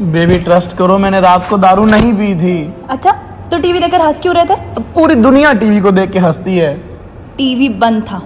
Baby trust करो मैंने रात को दारू नहीं पी थी। अच्छा तो टीवी देखकर हंस क्यों रहे थे? पूरी दुनिया टीवी को देख के हंसती है। टीवी बंद था।